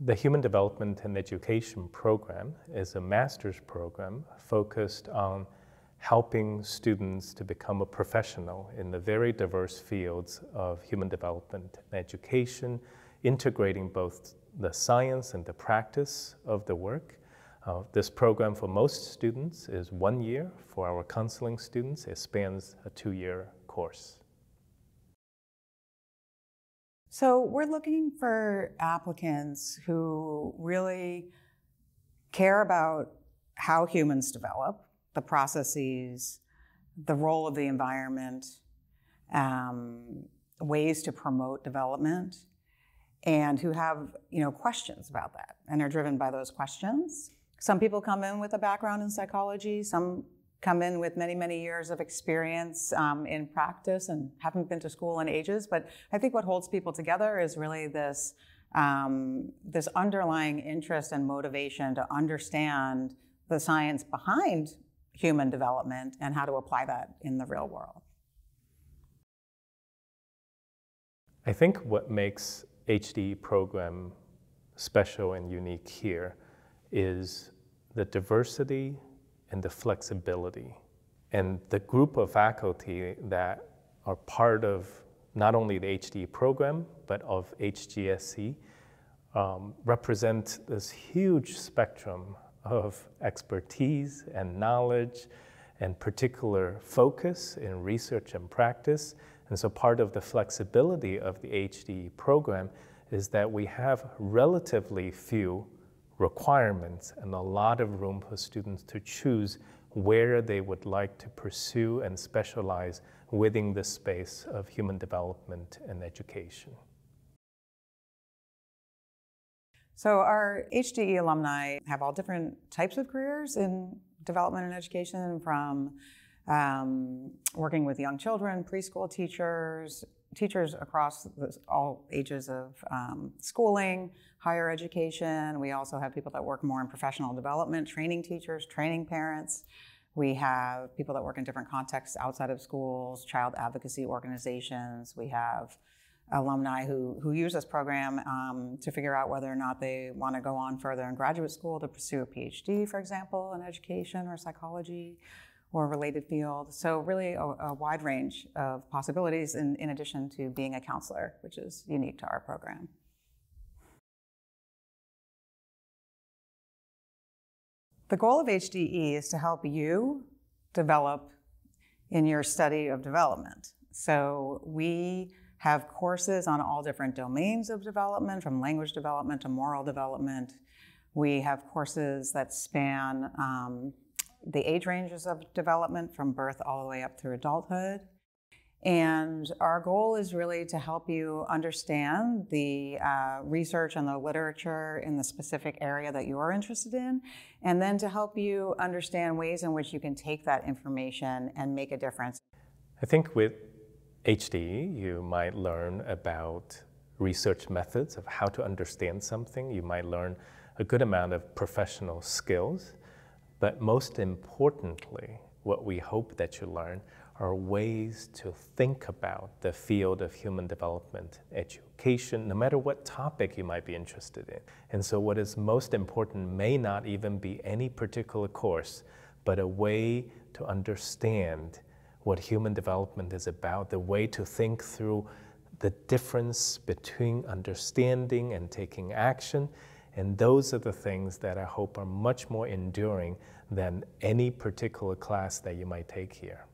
The Human Development and Education program is a master's program focused on helping students to become a professional in the very diverse fields of human development and education, integrating both the science and the practice of the work. Uh, this program for most students is one year. For our counseling students, it spans a two-year course. So we're looking for applicants who really care about how humans develop, the processes, the role of the environment, um, ways to promote development, and who have you know questions about that and are driven by those questions. Some people come in with a background in psychology. Some come in with many many years of experience um, in practice and haven't been to school in ages. But I think what holds people together is really this. Um, this underlying interest and motivation to understand the science behind human development and how to apply that in the real world. I think what makes HDE program special and unique here is the diversity and the flexibility. And the group of faculty that are part of not only the HDE program, but of HGSE, um, represent this huge spectrum of expertise and knowledge and particular focus in research and practice. And so part of the flexibility of the HD program is that we have relatively few requirements and a lot of room for students to choose where they would like to pursue and specialize within the space of human development and education. So our HDE alumni have all different types of careers in development and education from um, working with young children, preschool teachers, teachers across all ages of um, schooling, higher education. We also have people that work more in professional development, training teachers, training parents. We have people that work in different contexts outside of schools, child advocacy organizations. We have alumni who, who use this program um, to figure out whether or not they want to go on further in graduate school to pursue a PhD, for example, in education or psychology or related field. So really a, a wide range of possibilities in, in addition to being a counselor, which is unique to our program. The goal of HDE is to help you develop in your study of development. So we have courses on all different domains of development, from language development to moral development. We have courses that span um, the age ranges of development from birth all the way up through adulthood. And our goal is really to help you understand the uh, research and the literature in the specific area that you're interested in, and then to help you understand ways in which you can take that information and make a difference. I think with HD, you might learn about research methods of how to understand something. You might learn a good amount of professional skills. But most importantly, what we hope that you learn are ways to think about the field of human development education, no matter what topic you might be interested in. And so what is most important may not even be any particular course, but a way to understand what human development is about, the way to think through the difference between understanding and taking action. And those are the things that I hope are much more enduring than any particular class that you might take here.